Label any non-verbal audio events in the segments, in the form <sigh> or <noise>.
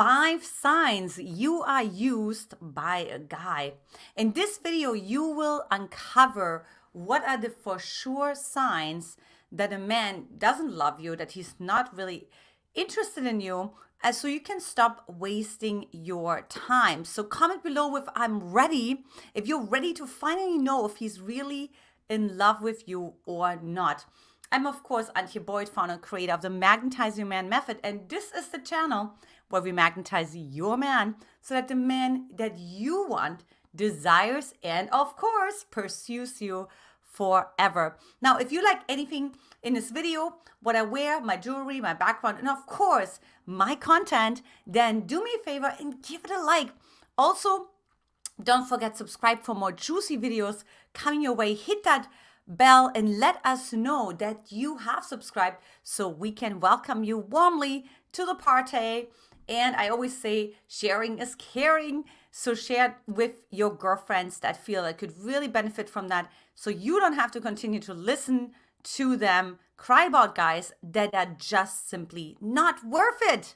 five signs you are used by a guy. In this video, you will uncover what are the for sure signs that a man doesn't love you, that he's not really interested in you, and so you can stop wasting your time. So comment below if I'm ready, if you're ready to finally know if he's really in love with you or not. I'm of course Antia Boyd, founder and creator of the Magnetize Your Man method, and this is the channel where we magnetize your man so that the man that you want desires and of course pursues you forever. Now, if you like anything in this video, what I wear, my jewelry, my background, and of course, my content, then do me a favor and give it a like. Also, don't forget subscribe for more juicy videos coming your way. Hit that bell and let us know that you have subscribed so we can welcome you warmly to the party. And I always say sharing is caring. So share with your girlfriends that feel that could really benefit from that. So you don't have to continue to listen to them cry about guys that are just simply not worth it.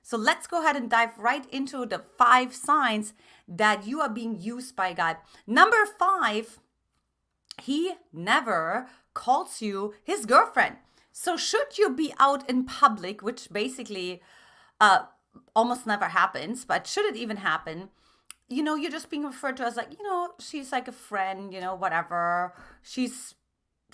So let's go ahead and dive right into the five signs that you are being used by a guy. Number five, he never calls you his girlfriend. So should you be out in public, which basically uh, almost never happens, but should it even happen, you know, you're just being referred to as like, you know, she's like a friend, you know, whatever. She's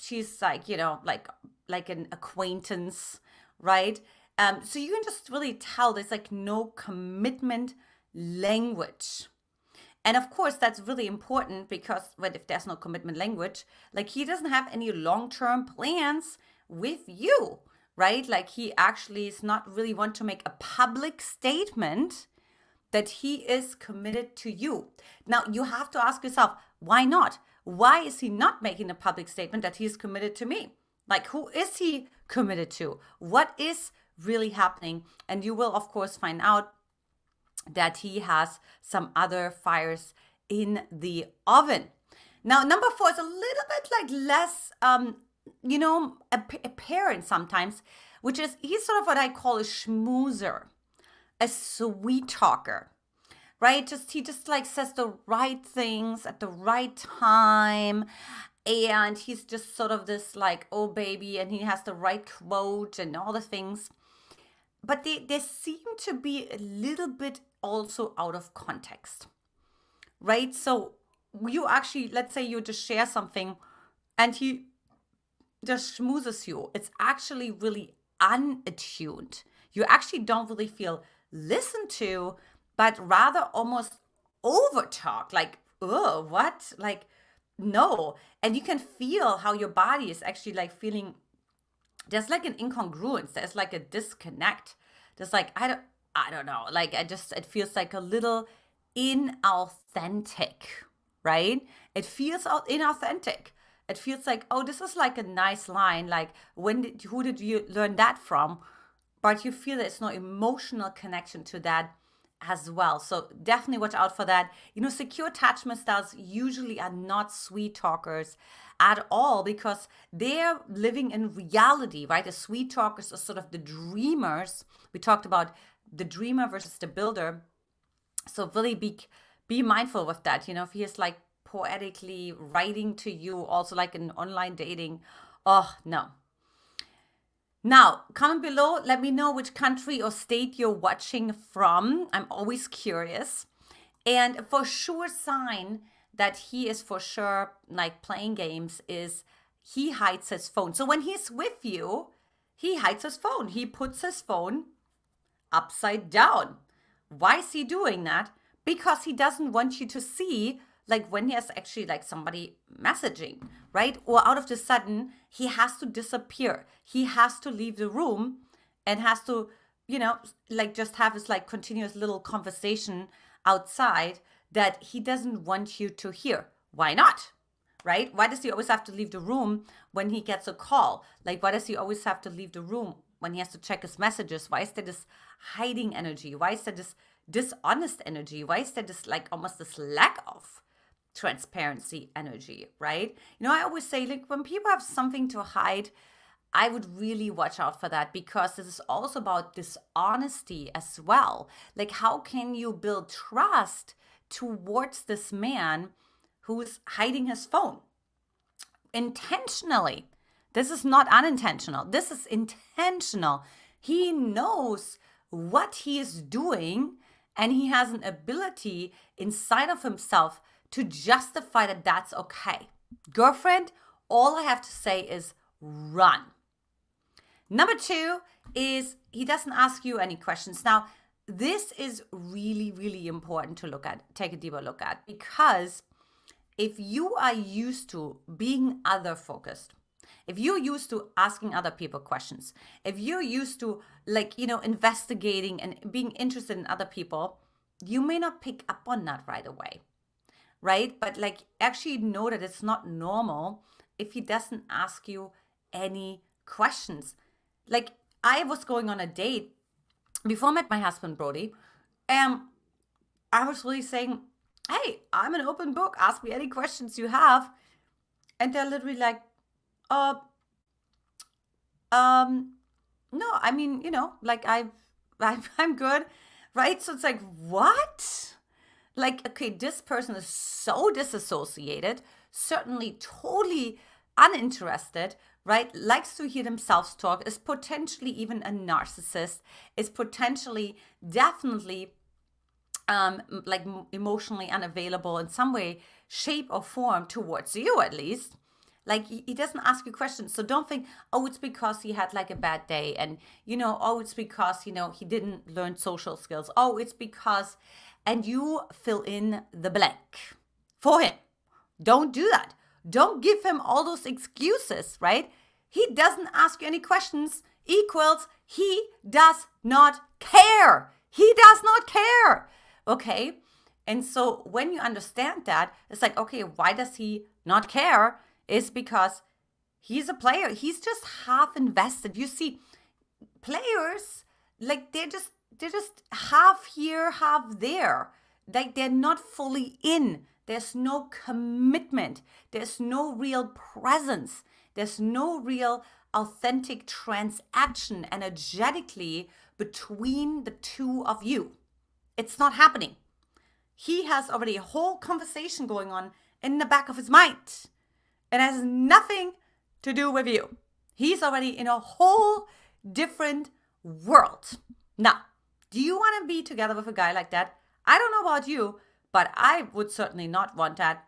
she's like, you know, like like an acquaintance, right? Um, so you can just really tell there's like no commitment language. And of course, that's really important because well, if there's no commitment language, like he doesn't have any long-term plans with you right? Like he actually is not really want to make a public statement that he is committed to you. Now you have to ask yourself, why not? Why is he not making a public statement that he is committed to me? Like who is he committed to? What is really happening? And you will of course find out that he has some other fires in the oven. Now, number four is a little bit like less um, you know, a, a parent sometimes, which is he's sort of what I call a schmoozer, a sweet talker, right? Just he just like says the right things at the right time. And he's just sort of this like, oh baby, and he has the right quote and all the things. But they, they seem to be a little bit also out of context, right? So you actually, let's say you just share something and he just schmoozes you. It's actually really unattuned. You actually don't really feel listened to, but rather almost over talk. Like, oh, what? Like, no. And you can feel how your body is actually like feeling there's like an incongruence. There's like a disconnect. There's like, I don't I don't know. Like I just it feels like a little inauthentic, right? It feels inauthentic. It feels like oh this is like a nice line like when did who did you learn that from? But you feel there's no emotional connection to that as well. So definitely watch out for that. You know secure attachment styles usually are not sweet talkers at all because they're living in reality right? The sweet talkers are sort of the dreamers. We talked about the dreamer versus the builder so really be be mindful with that you know if he is like poetically writing to you, also like an online dating. Oh, no. Now, comment below, let me know which country or state you're watching from. I'm always curious. And for sure sign that he is for sure like playing games is he hides his phone. So when he's with you, he hides his phone. He puts his phone upside down. Why is he doing that? Because he doesn't want you to see like when he has actually like somebody messaging, right? Or out of the sudden, he has to disappear. He has to leave the room and has to, you know, like just have this like continuous little conversation outside that he doesn't want you to hear. Why not? Right? Why does he always have to leave the room when he gets a call? Like, why does he always have to leave the room when he has to check his messages? Why is there this hiding energy? Why is there this dishonest energy? Why is there this like almost this lack of transparency energy, right? You know, I always say, like, when people have something to hide, I would really watch out for that because this is also about dishonesty as well. Like, how can you build trust towards this man who's hiding his phone intentionally? This is not unintentional, this is intentional. He knows what he is doing, and he has an ability inside of himself to justify that that's okay. Girlfriend, all I have to say is run. Number two is he doesn't ask you any questions. Now, this is really, really important to look at, take a deeper look at, because if you are used to being other focused, if you're used to asking other people questions, if you're used to like, you know, investigating and being interested in other people, you may not pick up on that right away. Right? But like actually know that it's not normal if he doesn't ask you any questions. Like I was going on a date before I met my husband Brody, and I was really saying, "Hey, I'm an open book. Ask me any questions you have." And they're literally like, "Uh, um, no. I mean, you know, like I, <laughs> I'm, I'm good, right?" So it's like, what? Like, okay, this person is so disassociated, certainly totally uninterested, right? Likes to hear themselves talk, is potentially even a narcissist, is potentially definitely um, like emotionally unavailable in some way, shape, or form towards you, at least. Like he doesn't ask you questions. So don't think, oh, it's because he had like a bad day. And, you know, oh, it's because, you know, he didn't learn social skills. Oh, it's because, and you fill in the blank for him. Don't do that. Don't give him all those excuses, right? He doesn't ask you any questions equals he does not care. He does not care. Okay? And so when you understand that, it's like, okay, why does he not care? Is because he's a player. He's just half invested. You see, players, like they're just they're just half here, half there. Like they're not fully in. There's no commitment. There's no real presence. There's no real authentic transaction energetically between the two of you. It's not happening. He has already a whole conversation going on in the back of his mind. It has nothing to do with you. He's already in a whole different world. Now, do you want to be together with a guy like that? I don't know about you, but I would certainly not want that.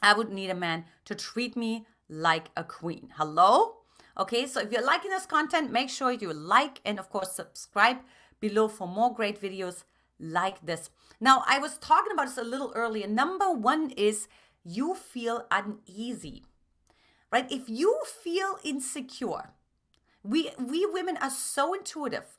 I would need a man to treat me like a queen. Hello? Okay, so if you're liking this content, make sure you like and, of course, subscribe below for more great videos like this. Now, I was talking about this a little earlier. Number one is you feel uneasy, right? If you feel insecure, we, we women are so intuitive.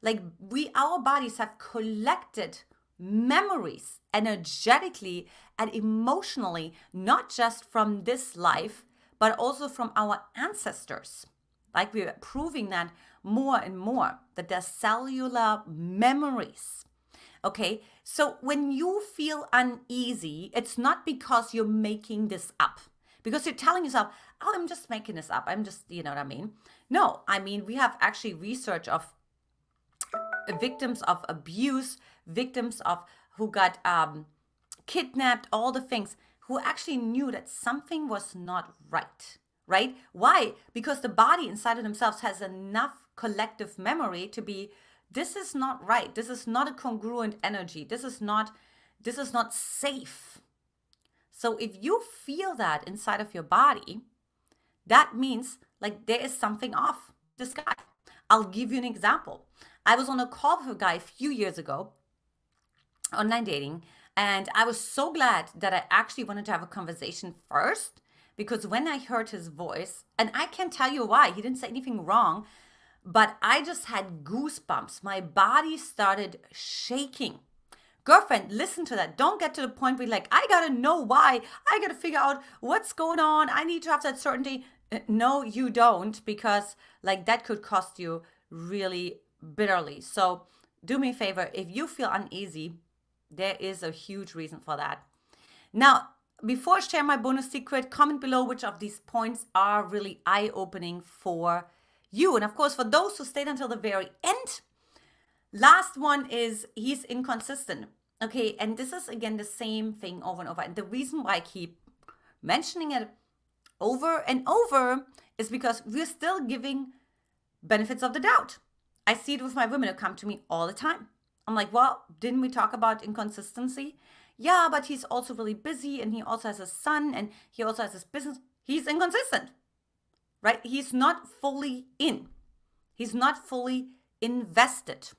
Like we, our bodies have collected memories energetically and emotionally, not just from this life, but also from our ancestors. Like we're proving that more and more, that there's cellular memories. Okay, so when you feel uneasy, it's not because you're making this up, because you're telling yourself, oh, I'm just making this up. I'm just, you know what I mean? No, I mean, we have actually research of victims of abuse, victims of who got um, kidnapped, all the things, who actually knew that something was not right. Right? Why? Because the body inside of themselves has enough collective memory to be this is not right. This is not a congruent energy. This is not this is not safe. So if you feel that inside of your body, that means like there is something off this guy. I'll give you an example. I was on a call with a guy a few years ago, online dating, and I was so glad that I actually wanted to have a conversation first because when I heard his voice, and I can't tell you why, he didn't say anything wrong, but I just had goosebumps. My body started shaking. Girlfriend, listen to that. Don't get to the point where like, I gotta know why. I gotta figure out what's going on. I need to have that certainty. Uh, no, you don't, because like that could cost you really bitterly. So do me a favor, if you feel uneasy, there is a huge reason for that. Now, before I share my bonus secret, comment below which of these points are really eye opening for you. And of course, for those who stayed until the very end, last one is he's inconsistent. Okay, and this is again the same thing over and over. And the reason why I keep mentioning it over and over is because we're still giving benefits of the doubt. I see it with my women who come to me all the time. I'm like, well, didn't we talk about inconsistency? Yeah, but he's also really busy and he also has a son and he also has his business. He's inconsistent, right? He's not fully in. He's not fully invested.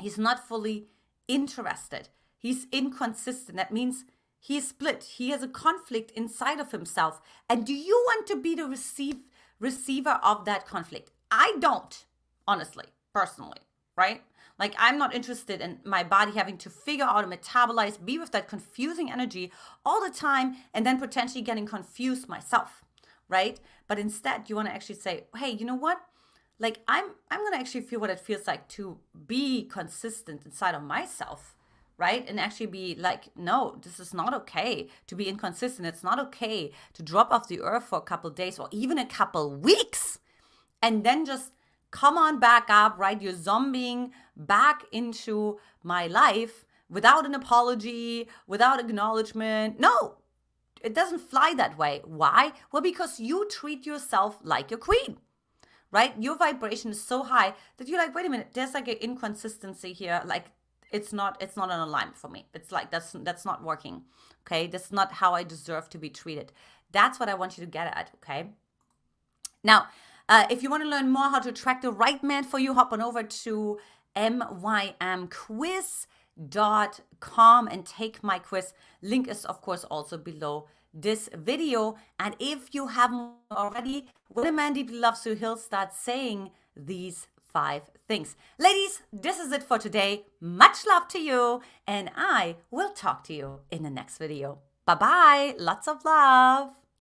He's not fully interested. He's inconsistent. That means he's split. He has a conflict inside of himself. And do you want to be the receive, receiver of that conflict? I don't, honestly, personally, right? Like, I'm not interested in my body having to figure out and metabolize, be with that confusing energy all the time, and then potentially getting confused myself, right? But instead, you want to actually say, hey, you know what? like i'm i'm gonna actually feel what it feels like to be consistent inside of myself right? And actually be like no this is not okay to be inconsistent. It's not okay to drop off the earth for a couple days or even a couple weeks and then just come on back up right? You're zombieing back into my life without an apology without acknowledgement. No it doesn't fly that way why well because you treat yourself like a queen right? Your vibration is so high that you're like, wait a minute, there's like an inconsistency here. Like it's not it's not an alignment for me. It's like that's that's not working. Okay, that's not how I deserve to be treated. That's what I want you to get at. Okay. Now, uh, if you want to learn more how to attract the right man for you, hop on over to mymquiz.com and take my quiz. Link is of course also below this video. And if you haven't already, when a man deeply loves you, he'll start saying these five things. Ladies, this is it for today. Much love to you, and I will talk to you in the next video. Bye bye. Lots of love.